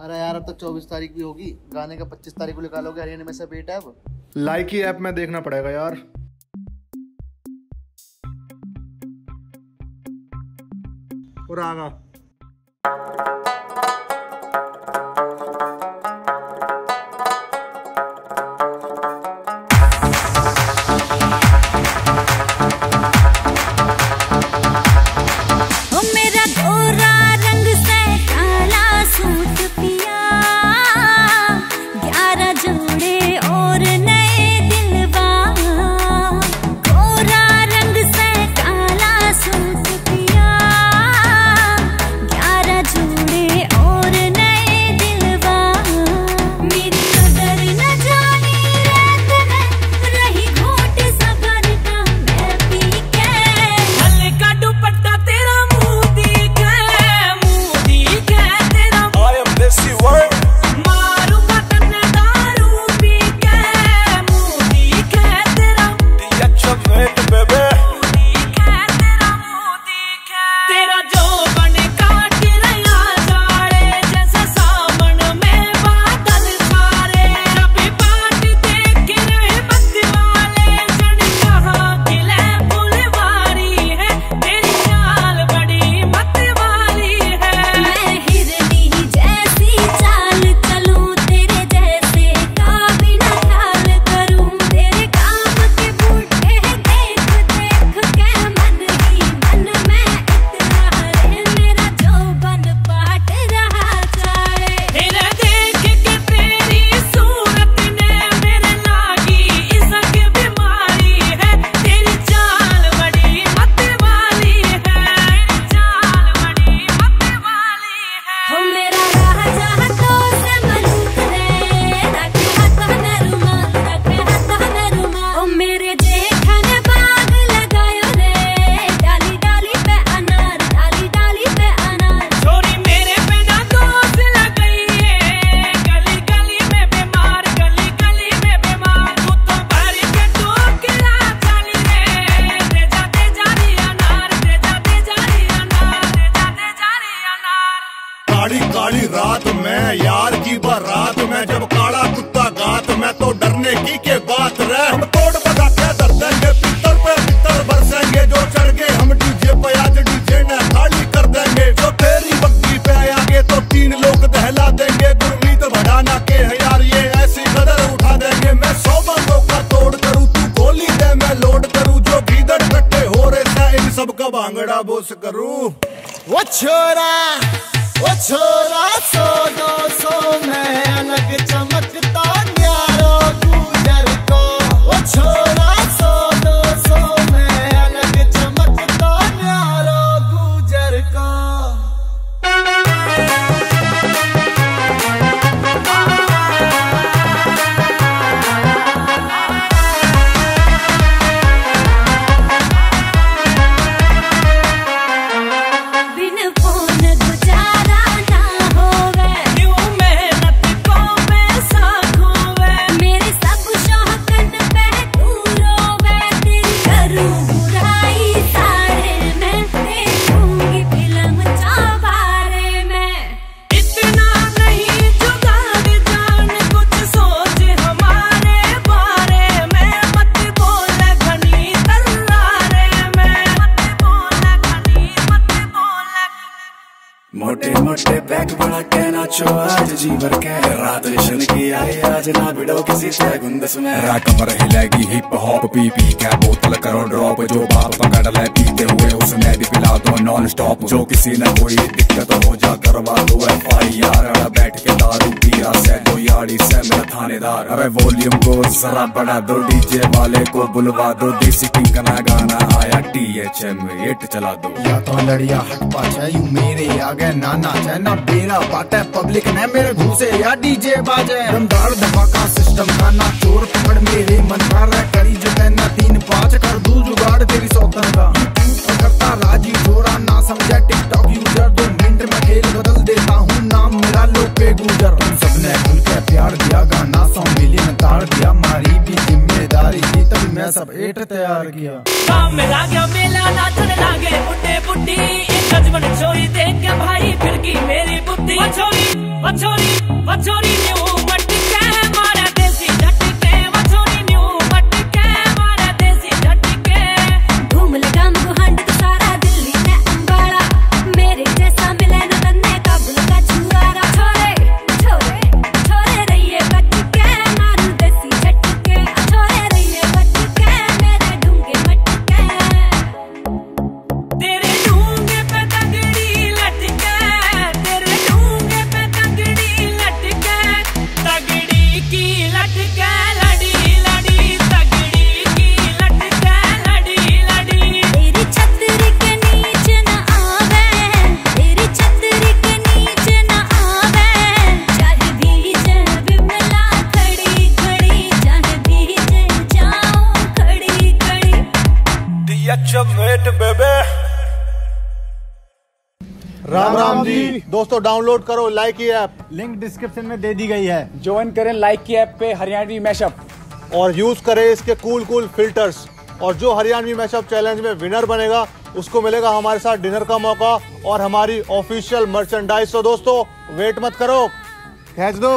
अरे यार अब तक चौबीस तारीख भी होगी। गाने का पच्चीस तारीख को निकालोगे हरियाणा में से बेट ऐप लाइक ही ऐप में देखना पड़ेगा यार। और आगा। रात में, यार की बारात में, जब काला कुत्ता गात में तो डरने की के बात रहे? हम देंगे पित्तर पे, पित्तर बरसेंगे, जो चढ़ गए, हम डीजे पे, आज डीजे ने खाली कर देंगे। जो तेरी बग्गी पे आगे तो तीन लोग दहला देंगे। गुरमीत के है यार, ये ऐसी कदर उठा देंगे। मैं सौ बंदों का तोड़ करूँ, तू गोली दे, मैं लोड करूँ। जो भीतर इकट्ठे हो रहे इन सबका भांगड़ा बोस करूँ। वो छोरा वो छोरा। कहना छो आज जी भर के रात जशन की आई आज ना बिड़ो किसी से गुंदस में हिलेगी हिप हॉप पी पी क्या बोतल करो ड्रॉप जो बाप पकड़ ले, पीते हुए उसमें भी पिला दो नॉन स्टॉप जो किसी न कोई दिक्कत हो। जा करवा दो एफ़ आई आर बैठ के दारू पिया से दो याड़ी से मेरा थानेदार अरे वॉल्यूम को जरा बढ़ा दो डीजे वाले को बुलवा दो, देसी किंग का गाना आया टी एच एम एट चला दो। या तो लड़िया हट पाचे यू मेरे आगे नाना चाहे ना बेरा पाटे पब्लिक ने मेरे घूसे, या डीजे बाजे। दमदार धमाका सिस्टम का ना चोर पकड़ मेरे मन का रे करी जो कहना तीन मैं सब एट तैयार किया। काम में लागे मेला, नाचन लागे, बुड्ढे बुड्ढी। छोरी देख के भाई फिर की मेरी बुद्धि। छोरी ओ राम राम जी। दोस्तों डाउनलोड करो लाइक ये ऐप लिंक डिस्क्रिप्शन में दे दी गई है। ज्वाइन करें लाइक की ऐप पे हरियाणवी मैशअप और यूज़ करें इसके कूल कूल फिल्टर्स और जो हरियाणवी मैशअप चैलेंज में विनर बनेगा उसको मिलेगा हमारे साथ डिनर का मौका और हमारी ऑफिशियल मर्चेंडाइज तो दोस्तों वेट मत करो। खींच दो।